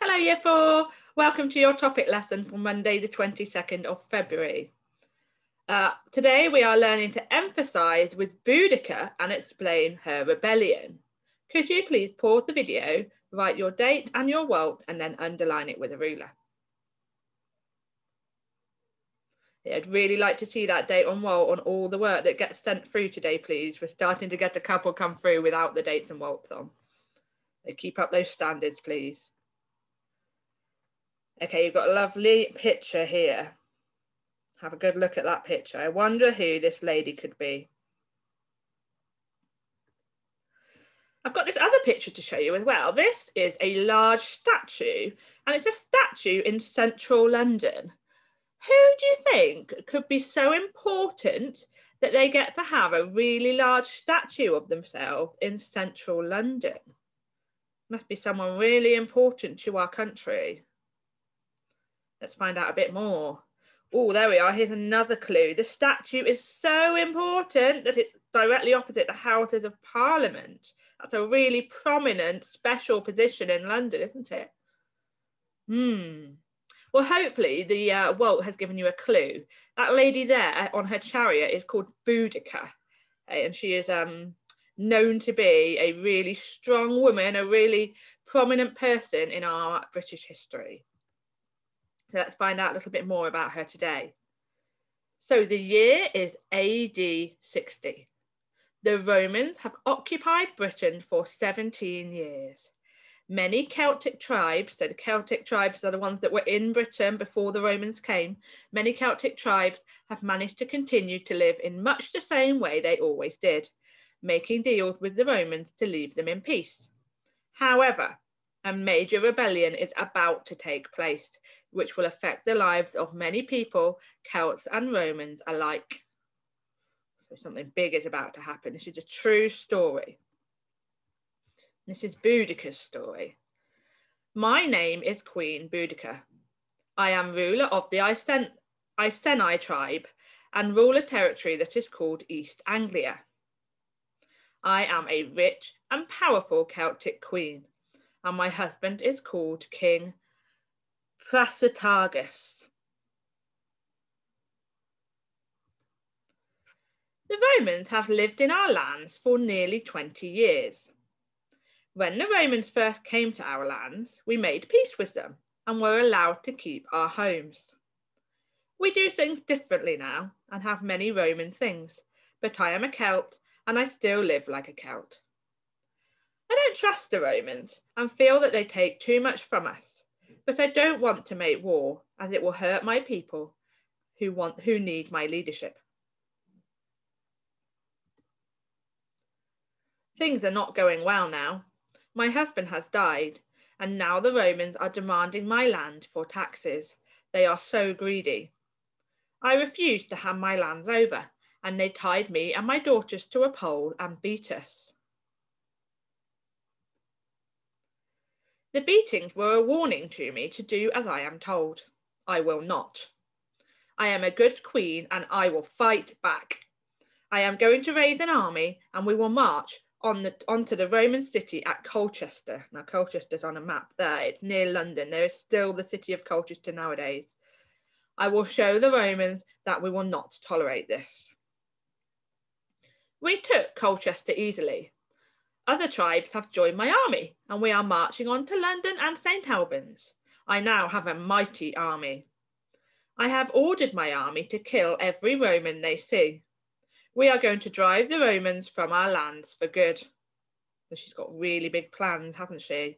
Hello Year 4, welcome to your topic lesson for Monday the 22nd of February. Uh, today we are learning to emphasise with Boudica and explain her rebellion. Could you please pause the video, write your date and your WALT and then underline it with a ruler. I'd really like to see that date on WALT on all the work that gets sent through today, please. We're starting to get a couple come through without the dates and WALTs on. So keep up those standards, please. Okay, you've got a lovely picture here. Have a good look at that picture. I wonder who this lady could be. I've got this other picture to show you as well. This is a large statue and it's a statue in central London. Who do you think could be so important that they get to have a really large statue of themselves in central London? Must be someone really important to our country. Let's find out a bit more. Oh, there we are. Here's another clue. The statue is so important that it's directly opposite the Houses of Parliament. That's a really prominent, special position in London, isn't it? Hmm. Well, hopefully the uh, WALT has given you a clue. That lady there on her chariot is called Boudica, and she is um, known to be a really strong woman, a really prominent person in our British history. So let's find out a little bit more about her today. So the year is AD 60. The Romans have occupied Britain for 17 years. Many Celtic tribes, so the Celtic tribes are the ones that were in Britain before the Romans came, many Celtic tribes have managed to continue to live in much the same way they always did, making deals with the Romans to leave them in peace. However, a major rebellion is about to take place, which will affect the lives of many people, Celts and Romans alike. So something big is about to happen. This is a true story. This is Boudica's story. My name is Queen Boudica. I am ruler of the Icen Iceni tribe and rule a territory that is called East Anglia. I am a rich and powerful Celtic queen, and my husband is called King Prasutagus. The Romans have lived in our lands for nearly 20 years. When the Romans first came to our lands, we made peace with them and were allowed to keep our homes. We do things differently now and have many Roman things, but I am a Celt and I still live like a Celt. I don't trust the Romans and feel that they take too much from us but I don't want to make war as it will hurt my people who want who need my leadership. Things are not going well now. My husband has died, and now the Romans are demanding my land for taxes. They are so greedy. I refused to hand my lands over, and they tied me and my daughters to a pole and beat us. The beatings were a warning to me to do as I am told. I will not. I am a good queen and I will fight back. I am going to raise an army and we will march on the, onto the Roman city at Colchester. Now, Colchester's on a map there. It's near London. There is still the city of Colchester nowadays. I will show the Romans that we will not tolerate this. We took Colchester easily. Other tribes have joined my army, and we are marching on to London and St Albans. I now have a mighty army. I have ordered my army to kill every Roman they see. We are going to drive the Romans from our lands for good. She's got really big plans, hasn't she?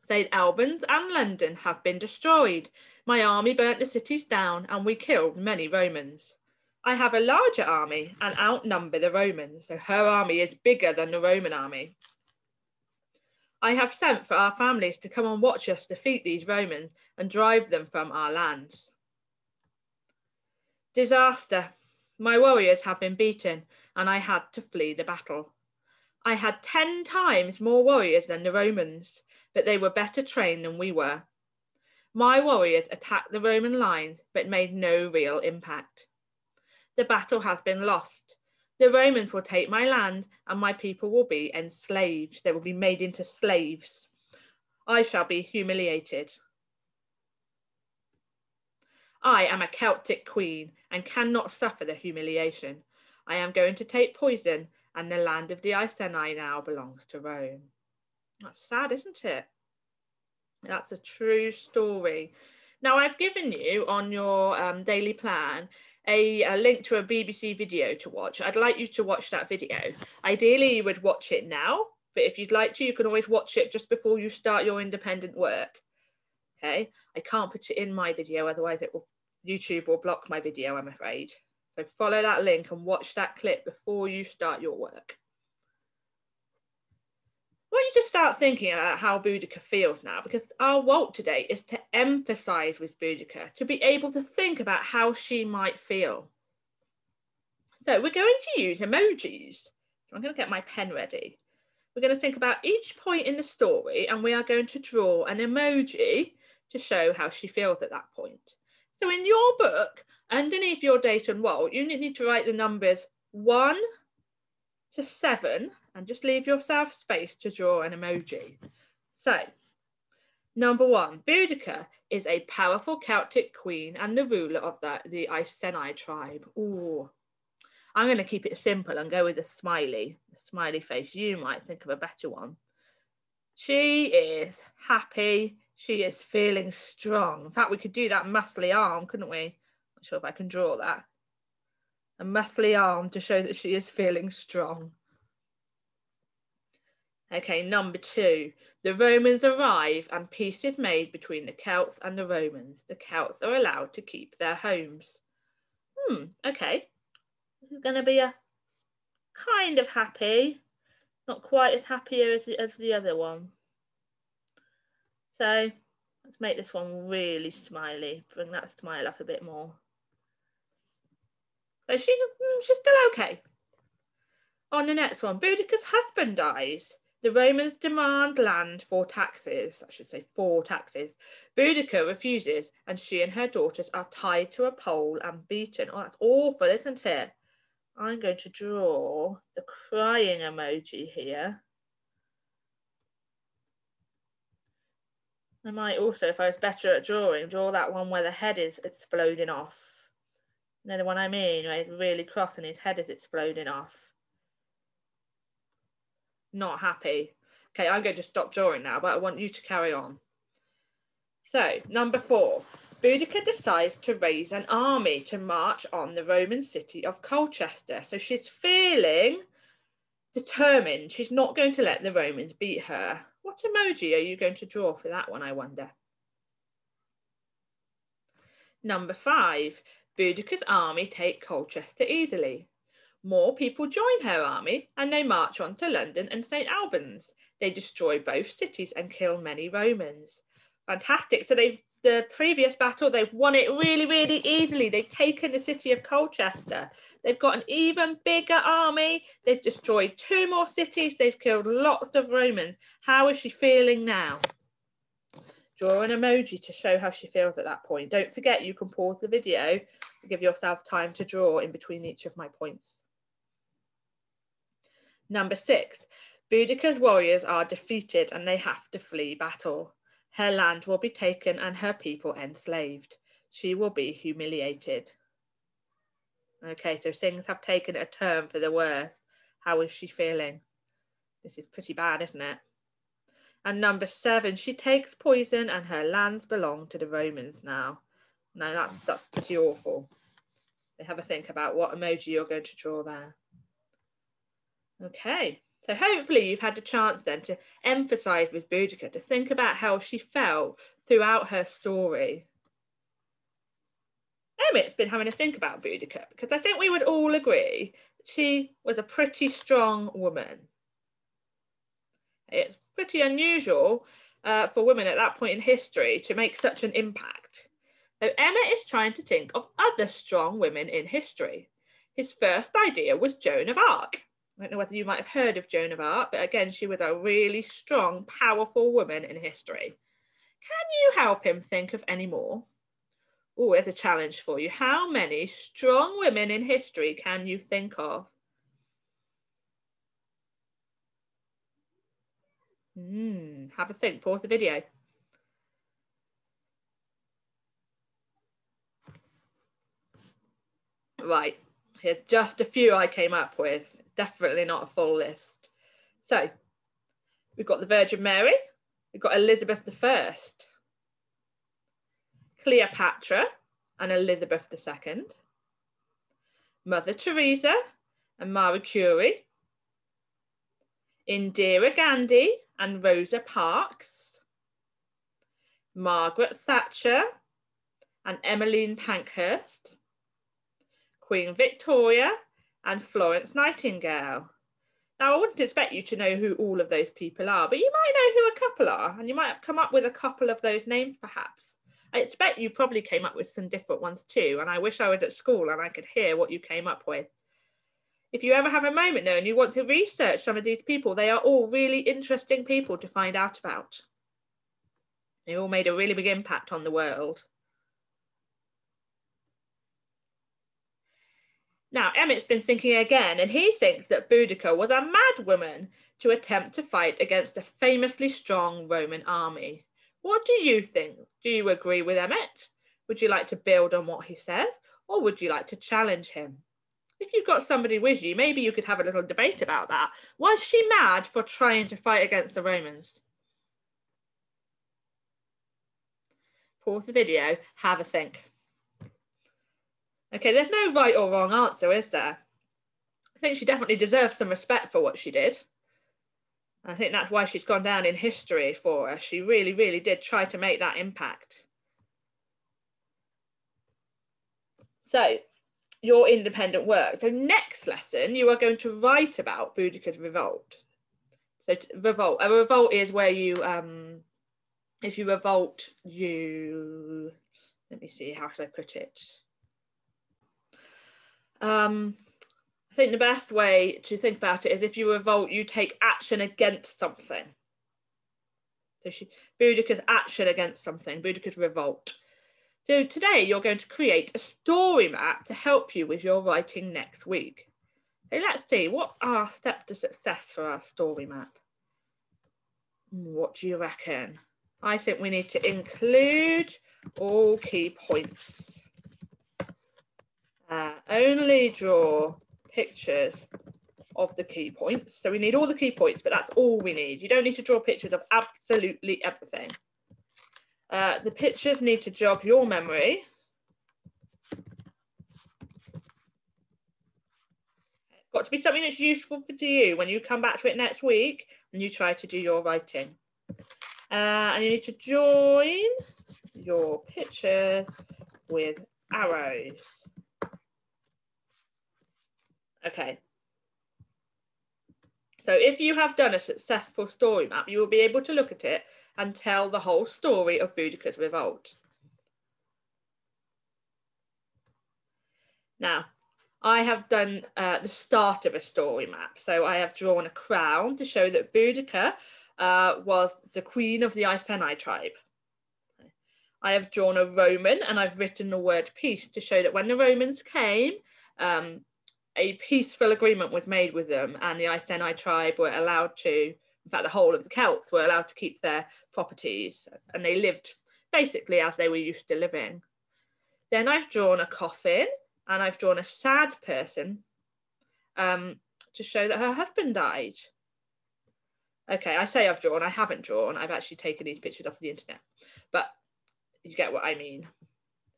St Albans and London have been destroyed. My army burnt the cities down and we killed many Romans. I have a larger army and outnumber the Romans, so her army is bigger than the Roman army. I have sent for our families to come and watch us defeat these Romans and drive them from our lands. Disaster. My warriors have been beaten and I had to flee the battle. I had 10 times more warriors than the Romans, but they were better trained than we were. My warriors attacked the Roman lines but made no real impact the battle has been lost. The Romans will take my land and my people will be enslaved. They will be made into slaves. I shall be humiliated. I am a Celtic queen and cannot suffer the humiliation. I am going to take poison and the land of the Iceni now belongs to Rome. That's sad, isn't it? That's a true story. Now, I've given you on your um, daily plan a, a, link to a BBC video to watch. I'd like you to watch that video. Ideally, you would watch it now, but if you'd like to, you can always watch it just before you start your independent work. Okay, I can't put it in my video, otherwise it will YouTube will block my video, I'm afraid. So follow that link and watch that clip before you start your work. I want you just start thinking about how Boudica feels now, because our Walt today is to emphasize with Boudica, to be able to think about how she might feel. So we're going to use emojis. I'm going to get my pen ready. We're going to think about each point in the story and we are going to draw an emoji to show how she feels at that point. So in your book, underneath your date and Walt, you need to write the numbers one to seven and just leave yourself space to draw an emoji. So number one, Boudica is a powerful Celtic queen and the ruler of the, the Iceni tribe. Ooh, I'm going to keep it simple and go with a smiley, a smiley face. You might think of a better one. She is happy. She is feeling strong. In fact, we could do that muscly arm, couldn't we? Not sure if I can draw that. A muscly arm to show that she is feeling strong. Okay, number two, the Romans arrive and peace is made between the Celts and the Romans. The Celts are allowed to keep their homes. Hmm, okay. This is going to be a kind of happy, not quite as happy as, the, as the other one. So let's make this one really smiley. Bring that smile up a bit more. So she's, mm, she's still okay. On the next one, Boudica's husband dies. The Romans demand land for taxes, I should say for taxes. Boudica refuses, and she and her daughters are tied to a pole and beaten. Oh, that's awful, isn't it? I'm going to draw the crying emoji here. I might also, if I was better at drawing, draw that one where the head is exploding off. You know the one I mean, where he's really cross and his head is exploding off not happy. Okay, I'm going to stop drawing now, but I want you to carry on. So, number four, Boudica decides to raise an army to march on the Roman city of Colchester. So she's feeling determined. She's not going to let the Romans beat her. What emoji are you going to draw for that one, I wonder? Number five, Boudica's army take Colchester easily. More people join her army and they march on to London and St Albans. They destroy both cities and kill many Romans. Fantastic. So they've the previous battle, they've won it really, really easily. They've taken the city of Colchester. They've got an even bigger army. They've destroyed two more cities. They've killed lots of Romans. How is she feeling now? Draw an emoji to show how she feels at that point. Don't forget, you can pause the video give yourself time to draw in between each of my points. Number six, Boudica's warriors are defeated and they have to flee battle. Her land will be taken and her people enslaved. She will be humiliated. Okay, so things have taken a turn for the worse. How is she feeling? This is pretty bad, isn't it? And number seven, she takes poison and her lands belong to the Romans now. No, that's, that's pretty awful. They have a think about what emoji you're going to draw there. Okay, so hopefully you've had a chance then to emphasize with Boudica, to think about how she felt throughout her story. Emmett's been having a think about Boudica because I think we would all agree she was a pretty strong woman. It's pretty unusual uh, for women at that point in history to make such an impact. So Emmett is trying to think of other strong women in history. His first idea was Joan of Arc, I don't know whether you might have heard of Joan of Arc, but again, she was a really strong, powerful woman in history. Can you help him think of any more? Oh, there's a challenge for you. How many strong women in history can you think of? Mm, have a think, pause the video. Right, here's just a few I came up with, definitely not a full list. So, we've got the Virgin Mary, we've got Elizabeth I, Cleopatra and Elizabeth II, Mother Teresa and Marie Curie, Indira Gandhi and Rosa Parks, Margaret Thatcher and Emmeline Pankhurst, Queen Victoria and Florence Nightingale. Now, I wouldn't expect you to know who all of those people are, but you might know who a couple are, and you might have come up with a couple of those names perhaps. I expect you probably came up with some different ones too, and I wish I was at school and I could hear what you came up with. If you ever have a moment though and you want to research some of these people, they are all really interesting people to find out about. They all made a really big impact on the world. Now, Emmett's been thinking again, and he thinks that Boudica was a mad woman to attempt to fight against a famously strong Roman army. What do you think? Do you agree with Emmett? Would you like to build on what he says, or would you like to challenge him? If you've got somebody with you, maybe you could have a little debate about that. Was she mad for trying to fight against the Romans? Pause the video, have a think. Okay, there's no right or wrong answer, is there? I think she definitely deserves some respect for what she did. I think that's why she's gone down in history for us. She really, really did try to make that impact. So, your independent work. So, next lesson, you are going to write about Boudica's revolt. So, revolt. A revolt is where you, um, if you revolt, you. Let me see, how should I put it? Um, I think the best way to think about it is if you revolt, you take action against something. So she, Boudica's action against something, Boudica's revolt. So today you're going to create a story map to help you with your writing next week. So let's see, what are steps to success for our story map? What do you reckon? I think we need to include all key points. Uh, only draw pictures of the key points. So we need all the key points, but that's all we need. You don't need to draw pictures of absolutely everything. Uh, the pictures need to jog your memory. Got to be something that's useful to you when you come back to it next week and you try to do your writing. Uh, and you need to join your pictures with arrows. Okay. So if you have done a successful story map, you will be able to look at it and tell the whole story of Boudica's revolt. Now, I have done uh, the start of a story map. So I have drawn a crown to show that Boudica uh, was the queen of the Iceni tribe. I have drawn a Roman and I've written the word peace to show that when the Romans came, um, a peaceful agreement was made with them, and the Iceni tribe were allowed to, in fact, the whole of the Celts were allowed to keep their properties, and they lived basically as they were used to living. Then I've drawn a coffin, and I've drawn a sad person um, to show that her husband died. Okay, I say I've drawn, I haven't drawn, I've actually taken these pictures off the internet, but you get what I mean.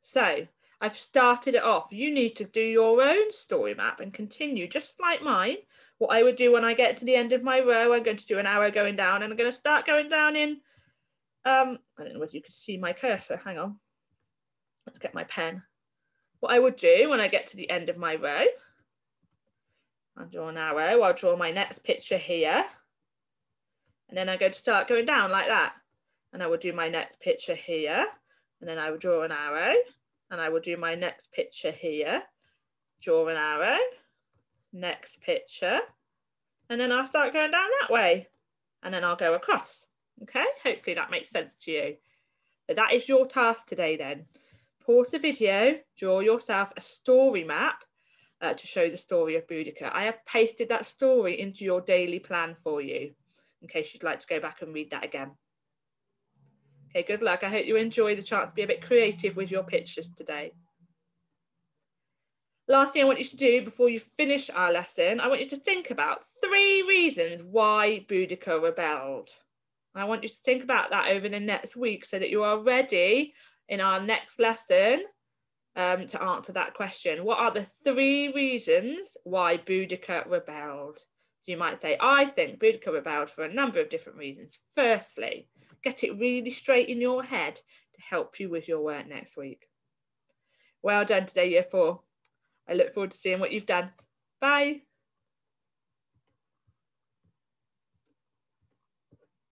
So I've started it off. You need to do your own story map and continue, just like mine. What I would do when I get to the end of my row, I'm going to do an arrow going down and I'm going to start going down in, um, I don't know whether you can see my cursor, hang on. Let's get my pen. What I would do when I get to the end of my row, I'll draw an arrow, I'll draw my next picture here. And then I'm going to start going down like that. And I will do my next picture here. And then I will draw an arrow and I will do my next picture here, draw an arrow, next picture, and then I'll start going down that way and then I'll go across. Okay, hopefully that makes sense to you. But that is your task today then. Pause the video, draw yourself a story map uh, to show the story of Boudica. I have pasted that story into your daily plan for you. in case you'd like to go back and read that again. Okay, good luck. I hope you enjoy the chance to be a bit creative with your pictures today. Last thing I want you to do before you finish our lesson, I want you to think about three reasons why Boudica rebelled. I want you to think about that over the next week so that you are ready in our next lesson um, to answer that question. What are the three reasons why Boudica rebelled? So you might say, I think Boudica rebelled for a number of different reasons. Firstly, get it really straight in your head to help you with your work next week. Well done today, year four. I look forward to seeing what you've done. Bye.